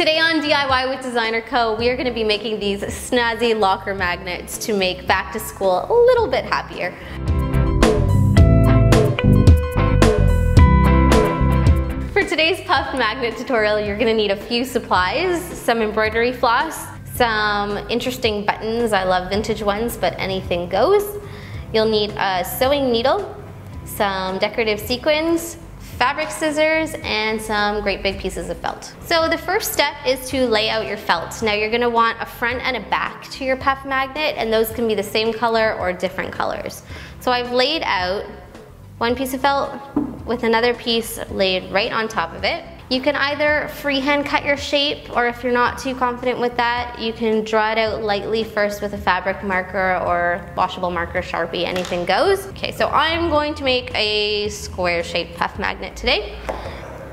Today on DIY with DesignHer Co, we are going to be making these snazzy locker magnets to make back to school a little bit happier. For today's puff magnet tutorial, you're going to need a few supplies, some embroidery floss, some interesting buttons. I love vintage ones, but anything goes. You'll need a sewing needle, some decorative sequins, fabric scissors, and some great big pieces of felt. So the first step is to lay out your felt. Now you're gonna want a front and a back to your puff magnet, and those can be the same color or different colors. So I've laid out one piece of felt with another piece laid right on top of it. You can either freehand cut your shape or if you're not too confident with that, you can draw it out lightly first with a fabric marker or washable marker, Sharpie, anything goes. Okay, so I'm going to make a square shaped puff magnet today.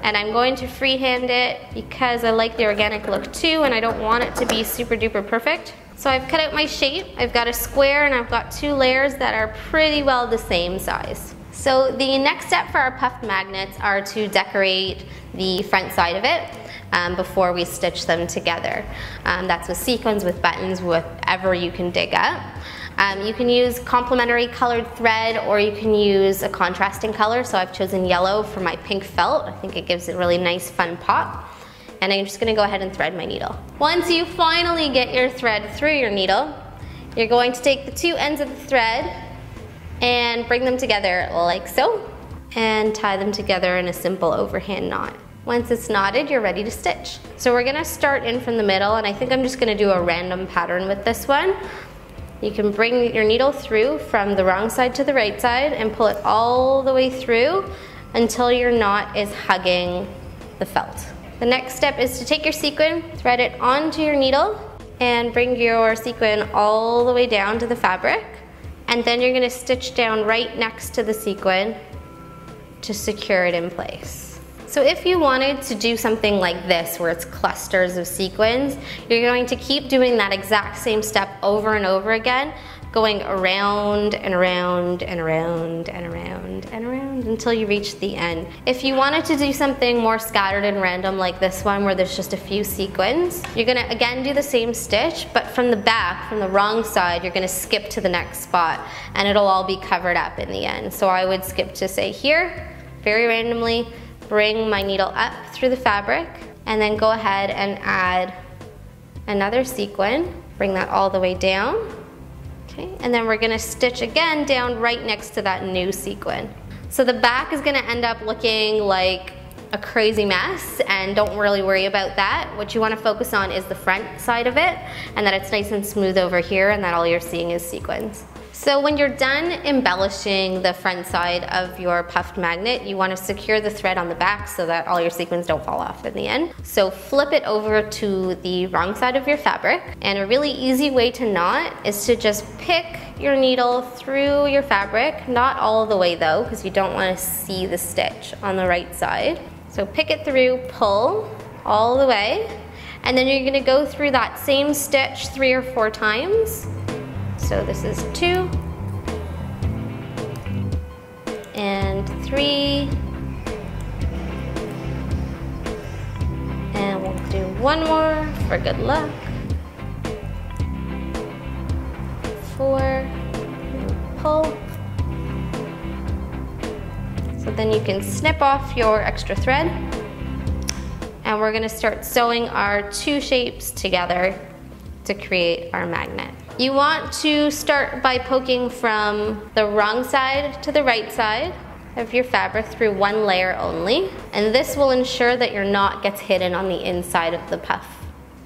And I'm going to freehand it because I like the organic look too and I don't want it to be super duper perfect. So I've cut out my shape. I've got a square and I've got two layers that are pretty well the same size. So the next step for our puff magnets are to decorate the front side of it um, before we stitch them together. Um, that's with sequins, with buttons, whatever you can dig up. Um, you can use complementary colored thread or you can use a contrasting color. So I've chosen yellow for my pink felt. I think it gives it a really nice fun pop. And I'm just gonna go ahead and thread my needle. Once you finally get your thread through your needle, you're going to take the two ends of the thread and bring them together like so and tie them together in a simple overhand knot. Once it's knotted, you're ready to stitch. So we're gonna start in from the middle and I think I'm just gonna do a random pattern with this one. You can bring your needle through from the wrong side to the right side and pull it all the way through until your knot is hugging the felt. The next step is to take your sequin, thread it onto your needle, and bring your sequin all the way down to the fabric. And then you're gonna stitch down right next to the sequin to secure it in place. So if you wanted to do something like this where it's clusters of sequins, you're going to keep doing that exact same step over and over again, going around and around and around and around and around until you reach the end. If you wanted to do something more scattered and random like this one where there's just a few sequins, you're gonna again do the same stitch, but from the back, from the wrong side, you're gonna skip to the next spot and it'll all be covered up in the end. So I would skip to say here, very randomly, bring my needle up through the fabric and then go ahead and add another sequin. Bring that all the way down. Okay, and then we're gonna stitch again down right next to that new sequin. So the back is gonna end up looking like a crazy mess and don't really worry about that. What you wanna focus on is the front side of it and that it's nice and smooth over here and that all you're seeing is sequins. So when you're done embellishing the front side of your puffed magnet, you want to secure the thread on the back so that all your sequins don't fall off in the end. So flip it over to the wrong side of your fabric. And a really easy way to knot is to just pick your needle through your fabric, not all the way though, because you don't want to see the stitch on the right side. So pick it through, pull all the way, and then you're gonna go through that same stitch three or four times so this is two and three. And we'll do one more for good luck. Four, pull. So then you can snip off your extra thread. And we're gonna start sewing our two shapes together to create our magnet. You want to start by poking from the wrong side to the right side of your fabric through one layer only. And this will ensure that your knot gets hidden on the inside of the puff.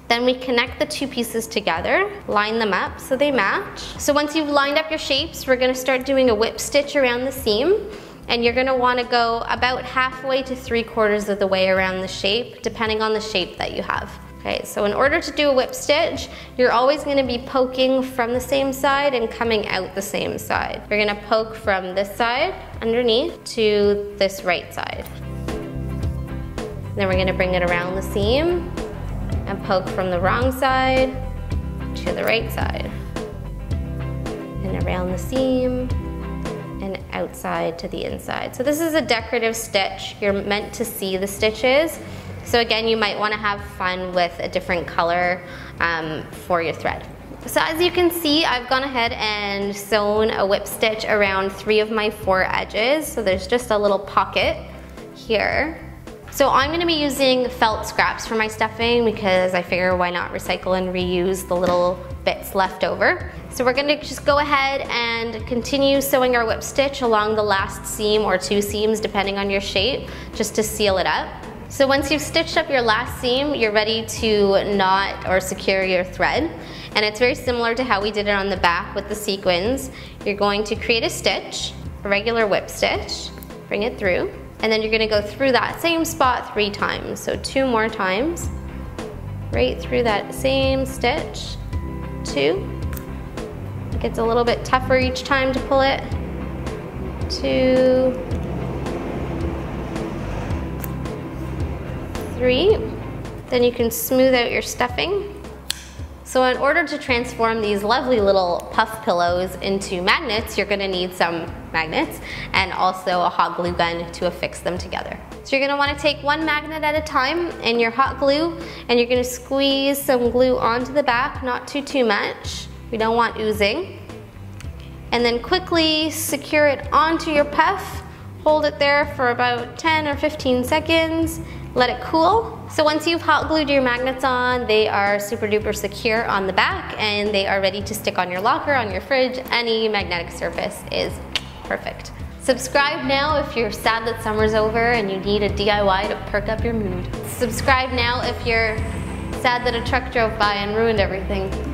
Then we connect the two pieces together, line them up so they match. So once you've lined up your shapes, we're gonna start doing a whip stitch around the seam and you're gonna wanna go about halfway to three quarters of the way around the shape, depending on the shape that you have. Okay, so in order to do a whip stitch, you're always gonna be poking from the same side and coming out the same side. You're gonna poke from this side underneath to this right side. Then we're gonna bring it around the seam and poke from the wrong side to the right side. And around the seam and outside to the inside. So this is a decorative stitch. You're meant to see the stitches So again, you might wanna have fun with a different color um, for your thread. So as you can see, I've gone ahead and sewn a whip stitch around three of my four edges. So there's just a little pocket here. So I'm gonna be using felt scraps for my stuffing because I figure why not recycle and reuse the little bits left over. So we're gonna just go ahead and continue sewing our whip stitch along the last seam or two seams depending on your shape just to seal it up. So once you've stitched up your last seam, you're ready to knot or secure your thread. And it's very similar to how we did it on the back with the sequins. You're going to create a stitch, a regular whip stitch, bring it through, and then you're gonna go through that same spot three times. So two more times, right through that same stitch, two. It gets a little bit tougher each time to pull it. Two, three. Then you can smooth out your stuffing. So in order to transform these lovely little puff pillows into magnets, you're gonna need some magnets and also a hot glue gun to affix them together. So you're gonna wanna take one magnet at a time in your hot glue and you're gonna squeeze some glue onto the back, not too, too much. We don't want oozing. And then quickly secure it onto your puff. Hold it there for about 10 or 15 seconds let it cool. So once you've hot glued your magnets on, they are super duper secure on the back and they are ready to stick on your locker, on your fridge, any magnetic surface is perfect. Subscribe now if you're sad that summer's over and you need a DIY to perk up your mood. Subscribe now if you're sad that a truck drove by and ruined everything.